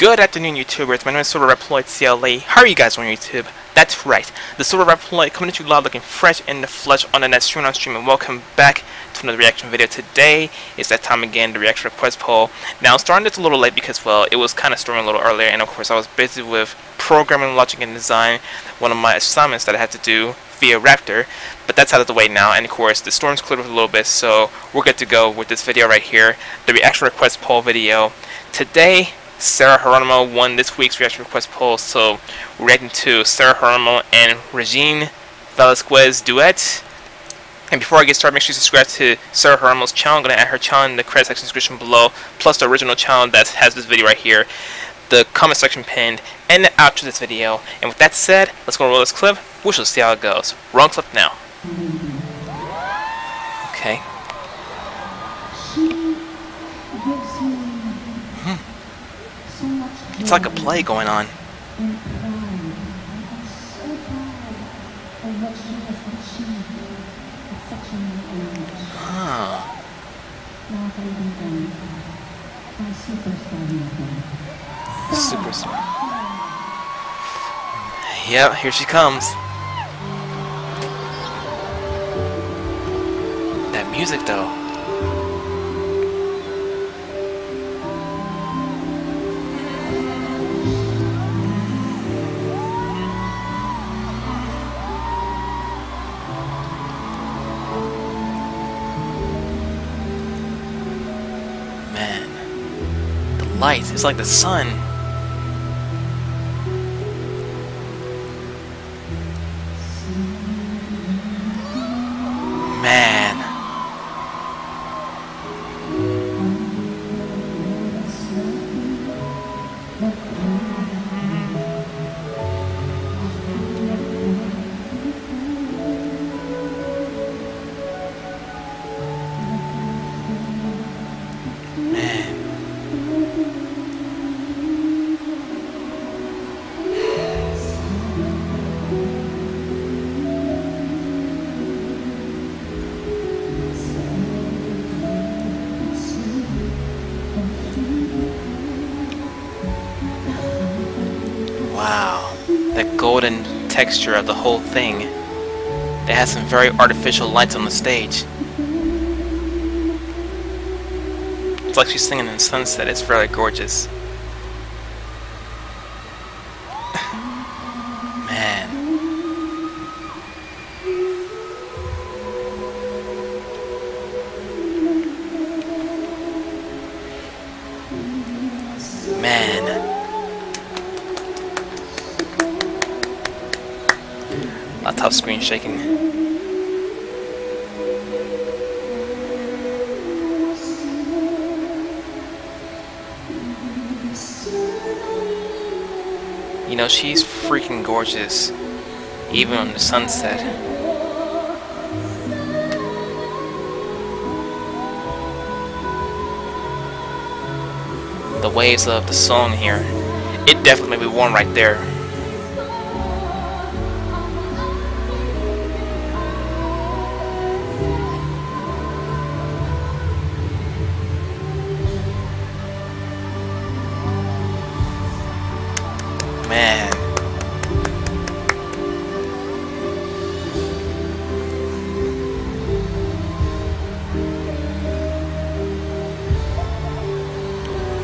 Good afternoon, YouTubers. My name is Silver Reploid CLE. How are you guys on YouTube? That's right, the Silver Reploid coming to you live looking fresh in the flesh on the net stream on stream and welcome back to another reaction video. Today is that time again, the reaction request poll. Now I'm starting this a little late because well, it was kind of storming a little earlier and of course I was busy with programming, logic, and design, one of my assignments that I had to do via Raptor, but that's out of the way now, and of course the storm's cleared a little bit, so we're good to go with this video right here, the reaction request poll video. Today, Sarah Geronimo won this week's reaction request poll, so we're reacting to Sarah Geronimo and Regine Velasquez duet. And before I get started, make sure you subscribe to Sarah Geronimo's channel. I'm going to add her channel in the credit section description below, plus the original channel that has this video right here, the comment section pinned, and the outro to this video. And with that said, let's go roll this clip. We shall see how it goes. Wrong clip now. Okay. It's like a play going on. Ah. Huh. Superstar. Yep, here she comes. That music though. Light is like the sun. The golden texture of the whole thing. They has some very artificial lights on the stage. It's like she's singing in the sunset, it's very gorgeous. Laptop screen shaking. You know, she's freaking gorgeous, even on the sunset. The waves of the song here, it definitely made me warm right there.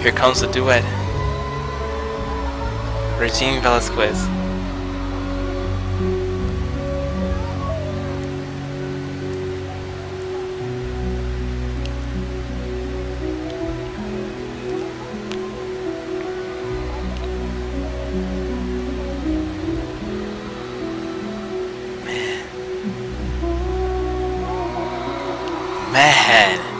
Here comes the duet. Regine Velasquez. Man.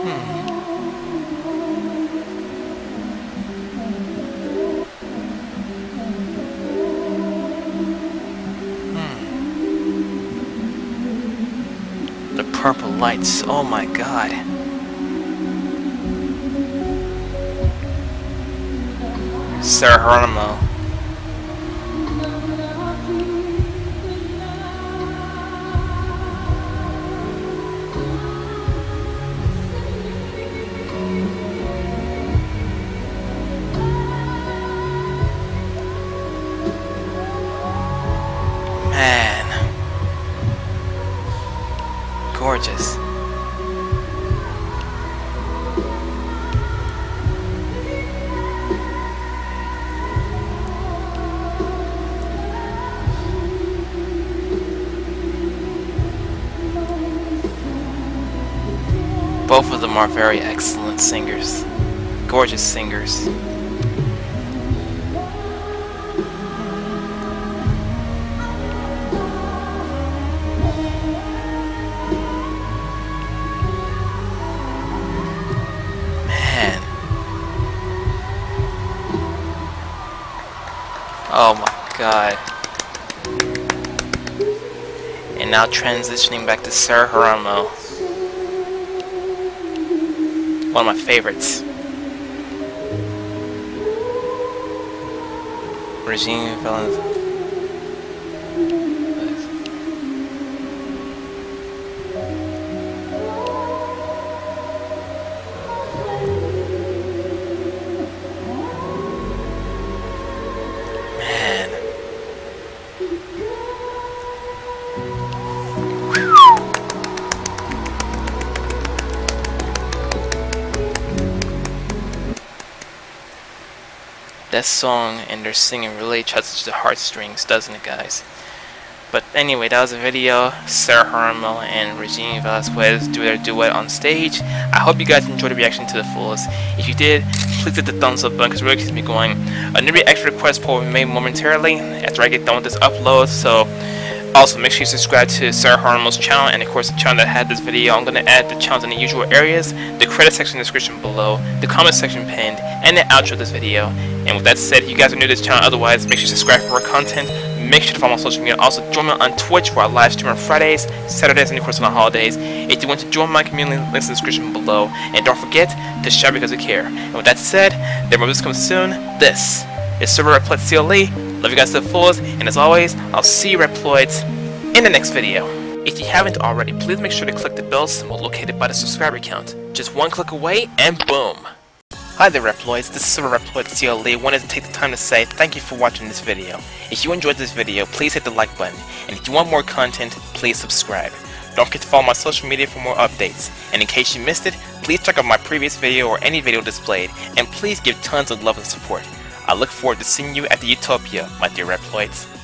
Hmm. The purple lights, oh my god. Sarah Geronimo. Of them are very excellent singers. Gorgeous singers. Man. Oh my god. And now transitioning back to Sarah Geronimo. One of my favorites. Regine Valens. That song and their singing really touches the heartstrings, doesn't it, guys? But anyway, that was a video. Sarah Geronimo and Regine Velasquez do their duet on stage. I hope you guys enjoyed the reaction to the fullest. If you did, please hit the thumbs up button because it really keeps me going. A new extra request poll will be made momentarily after I get done with this upload. So also make sure you subscribe to Sarah Geronimo's channel and of course the channel that had this video. I'm going to add the channels in the usual areas, the credit section in the description below, the comment section pinned, and the outro of this video. And with that said, if you guys are new to this channel otherwise, make sure you subscribe for more content. Make sure to follow me on social media. Also, join me on Twitch where I live stream on Fridays, Saturdays, and of course on the holidays. If you want to join my community, links in the description below. And don't forget to share because we care. And with that said, their movies come soon. This is Silver Reploid CLE. Love you guys to the fullest. And as always, I'll see you Reploids in the next video. If you haven't already, please make sure to click the bell symbol located by the subscriber count. Just one click away, and boom! Hi there Reploids, this is Silver Reploid CLE. wanted to take the time to say thank you for watching this video. If you enjoyed this video, please hit the like button, and if you want more content, please subscribe. Don't forget to follow my social media for more updates, and in case you missed it, please check out my previous video or any video displayed, and please give tons of love and support. I look forward to seeing you at the Utopia, my dear Reploids.